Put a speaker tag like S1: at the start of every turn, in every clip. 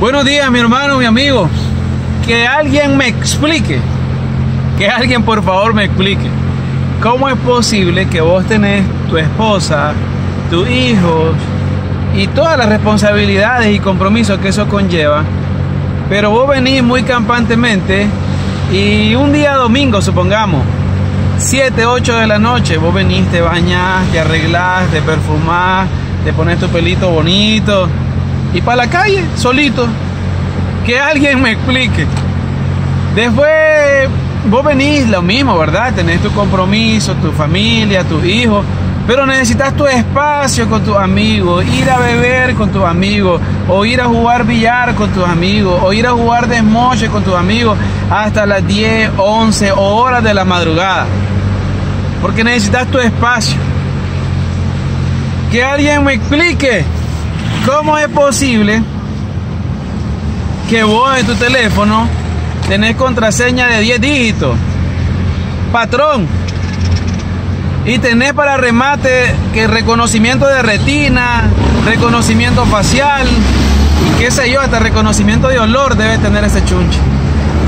S1: Buenos días, mi hermano, mi amigo. Que alguien me explique, que alguien por favor me explique, ¿cómo es posible que vos tenés tu esposa, tus hijos y todas las responsabilidades y compromisos que eso conlleva, pero vos venís muy campantemente y un día domingo, supongamos, 7, 8 de la noche, vos venís, te bañás, te arreglás, te perfumás, te pones tu pelito bonito y para la calle, solito. Que alguien me explique. Después vos venís lo mismo, ¿verdad? Tenés tu compromiso, tu familia, tus hijos, pero necesitas tu espacio con tus amigos, ir a beber con tus amigos, o ir a jugar billar con tus amigos, o ir a jugar desmoche con tus amigos hasta las 10, 11 horas de la madrugada. Porque necesitas tu espacio. Que alguien me explique cómo es posible que vos en tu teléfono tenés contraseña de 10 dígitos, patrón, y tenés para remate que reconocimiento de retina, reconocimiento facial, y qué sé yo, hasta reconocimiento de olor debe tener ese chunche.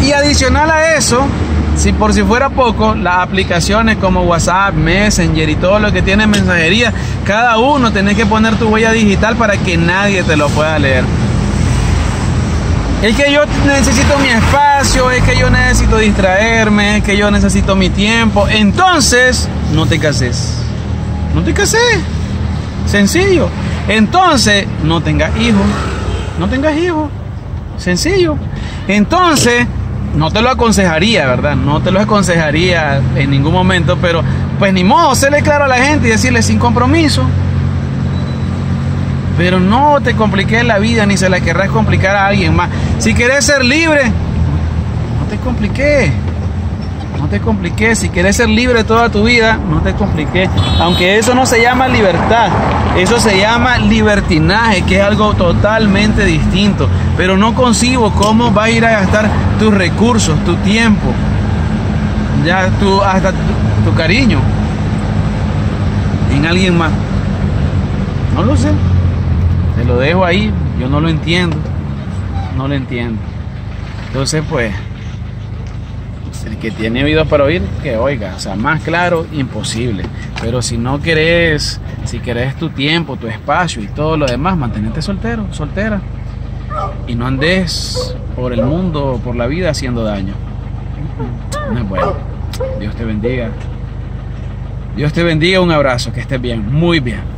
S1: Y adicional a eso, si por si fuera poco, las aplicaciones como WhatsApp, Messenger y todo lo que tiene mensajería, cada uno tenés que poner tu huella digital para que nadie te lo pueda leer. Es que yo necesito mi espacio, es que yo necesito distraerme, es que yo necesito mi tiempo. Entonces, no te cases. No te cases. Sencillo. Entonces, no tengas hijos. No tengas hijos. Sencillo. Entonces, no te lo aconsejaría, ¿verdad? No te lo aconsejaría en ningún momento, pero pues ni modo, serle claro a la gente y decirle sin compromiso. Pero no te compliques la vida ni se la querrás complicar a alguien más. Si quieres ser libre, no te compliques. No te compliques. Si quieres ser libre toda tu vida, no te compliques. Aunque eso no se llama libertad, eso se llama libertinaje, que es algo totalmente distinto. Pero no concibo cómo vas a ir a gastar tus recursos, tu tiempo, ya tu, hasta tu, tu cariño en alguien más. No lo sé. Te lo dejo ahí, yo no lo entiendo, no lo entiendo. Entonces, pues, el que tiene oídos para oír, que oiga, o sea, más claro, imposible. Pero si no querés, si querés tu tiempo, tu espacio y todo lo demás, mantenete soltero, soltera. Y no andes por el mundo, por la vida haciendo daño. No es bueno. Dios te bendiga. Dios te bendiga, un abrazo, que estés bien, muy bien.